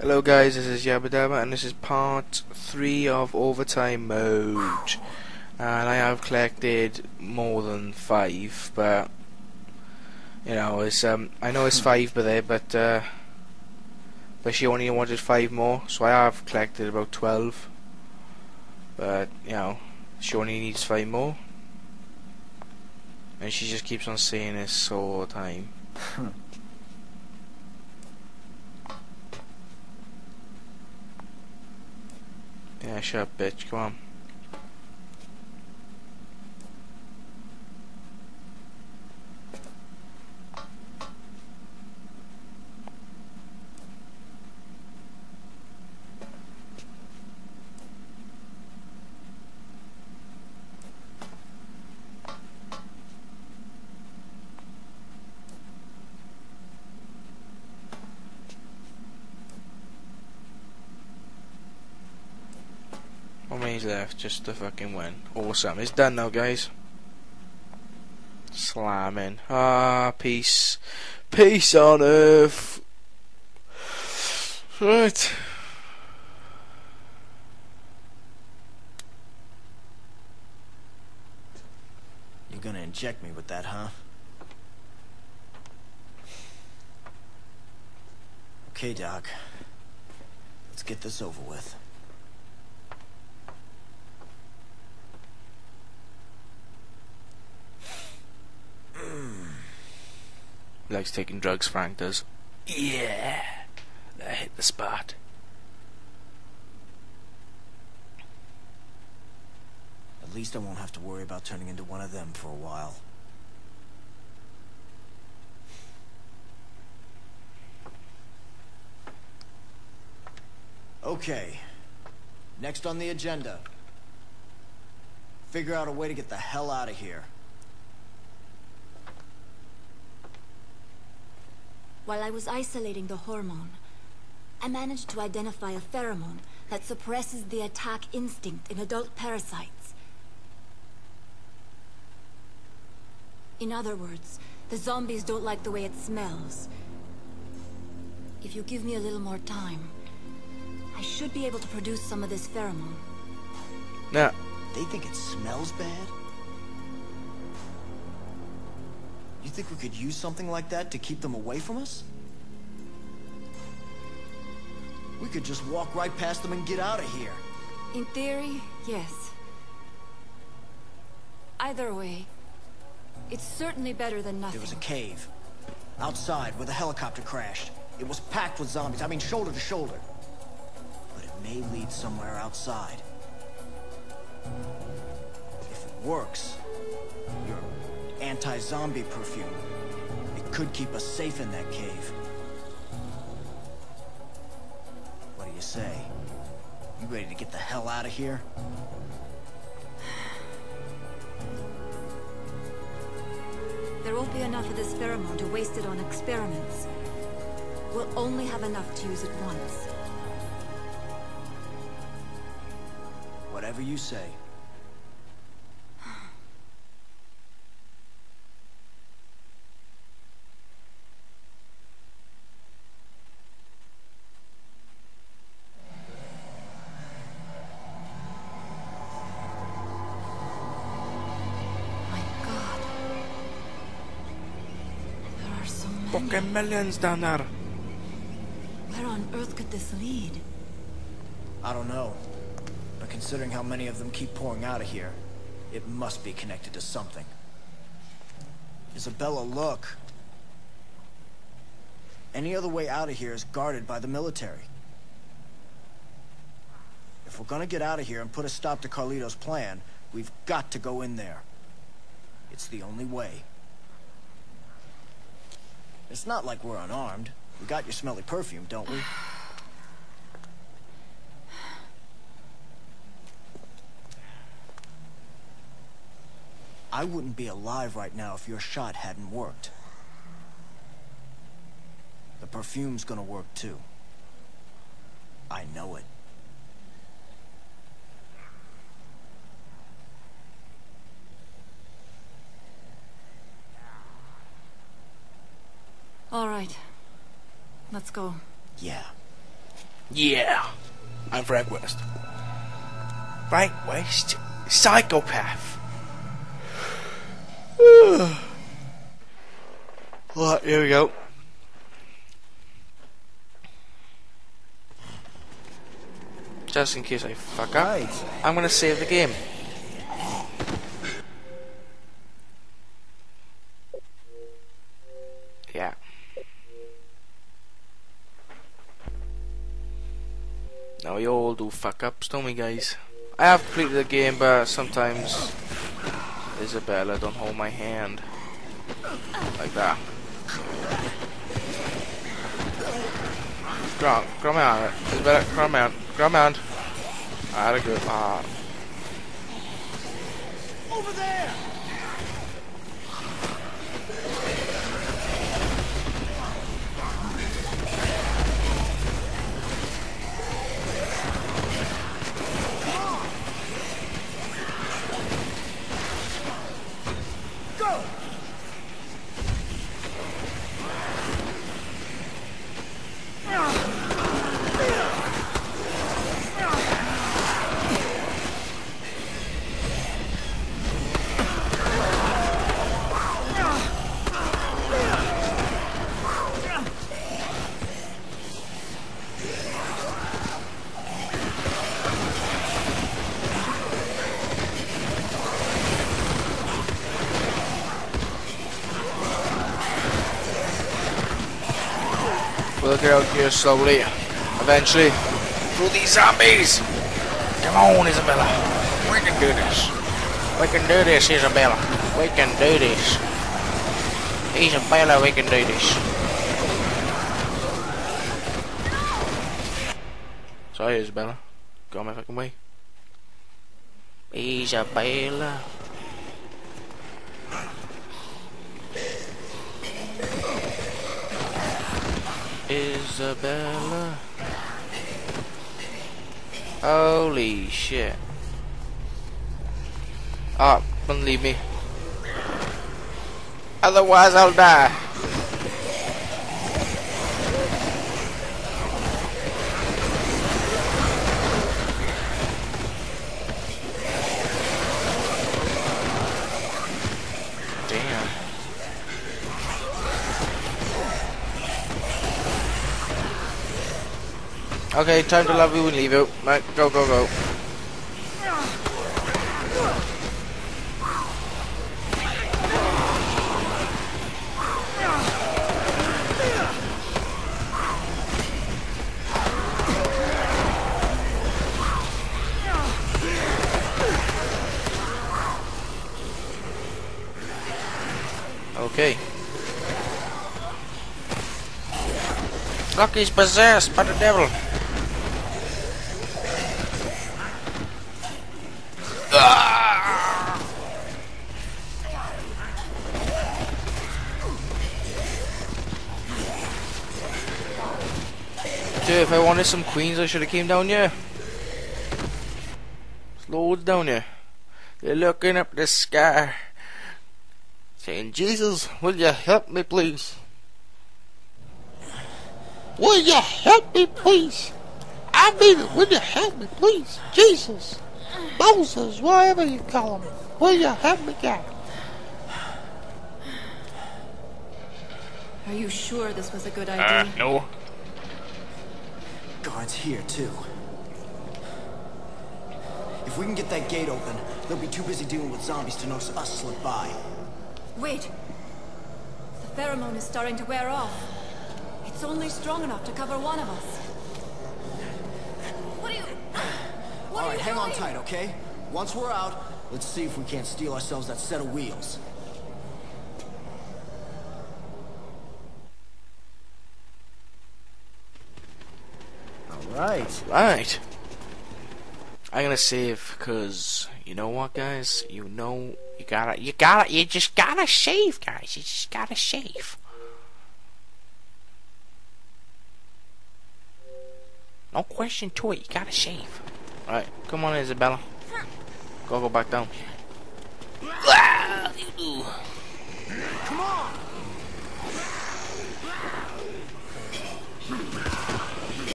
Hello guys, this is Yabba Dabba and this is part 3 of Overtime Mode. And I have collected more than 5, but... You know, it's um, I know it's 5 by there, but uh, but she only wanted 5 more, so I have collected about 12. But, you know, she only needs 5 more. And she just keeps on saying this all the time. Yeah, shut up, bitch. Come on. How left? Just to fucking win. Awesome. It's done now, guys. Slamming. Ah, peace. Peace on earth. Right. You're gonna inject me with that, huh? Okay, Doc. Let's get this over with. Likes taking drugs, Frank does. Yeah. That hit the spot. At least I won't have to worry about turning into one of them for a while. Okay. Next on the agenda. Figure out a way to get the hell out of here. While I was isolating the hormone, I managed to identify a pheromone that suppresses the attack instinct in adult parasites. In other words, the zombies don't like the way it smells. If you give me a little more time, I should be able to produce some of this pheromone. Now, They think it smells bad? Think we could use something like that to keep them away from us? We could just walk right past them and get out of here. In theory, yes. Either way, it's certainly better than nothing. There was a cave. Outside, where the helicopter crashed. It was packed with zombies, I mean shoulder to shoulder. But it may lead somewhere outside. If it works, anti-zombie perfume, it could keep us safe in that cave. What do you say? You ready to get the hell out of here? There won't be enough of this pheromone to waste it on experiments. We'll only have enough to use it once. Whatever you say. Fucking millions down there. Where on earth could this lead? I don't know. But considering how many of them keep pouring out of here, it must be connected to something. Isabella, look. Any other way out of here is guarded by the military. If we're gonna get out of here and put a stop to Carlito's plan, we've got to go in there. It's the only way. It's not like we're unarmed. We got your smelly perfume, don't we? I wouldn't be alive right now if your shot hadn't worked. The perfume's gonna work too. I know it. All right. Let's go. Yeah. Yeah, I'm Frank West. Frank West, psychopath. Right, here we go. Just in case I fuck up, I'm gonna save the game. Fuck ups, don't we guys? I have completed the game, but sometimes Isabella don't hold my hand. Like that. Come, come out. Isabella, come out. Come out. I had a good ah. Over there! Get out here slowly. Eventually. Through these zombies! Come on, Isabella. We can do this. We can do this, Isabella. We can do this. Isabella, we can do this. Sorry, Isabella. Go my fucking way. Isabella. Isabella. Holy shit. Ah, don't leave me. Otherwise I'll die. Okay, time to love you and leave you. Right, go, go, go. Okay. He's possessed by the devil. Dude, if I wanted some queens, I should have came down here. There's loads down here. They're looking up the sky, saying, "Jesus, will you help me, please? Will you help me, please? I mean it. Will you help me, please? Jesus, Moses, whatever you call him, will you help me, God?" Are you sure this was a good Uh, idea? no. Guards here, too. If we can get that gate open, they'll be too busy dealing with zombies to notice us slip by. Wait. The pheromone is starting to wear off. It's only strong enough to cover one of us. What are you... What All are right, you hang on tight, okay? Once we're out, let's see if we can't steal ourselves that set of wheels. Right. Right. I'm gonna save because you know what, guys? You know you gotta, you gotta, you just gotta save, guys. You just gotta save. No question to it. You gotta shave. All right, come on, Isabella. Go, go back down. Ah, you do. Come on!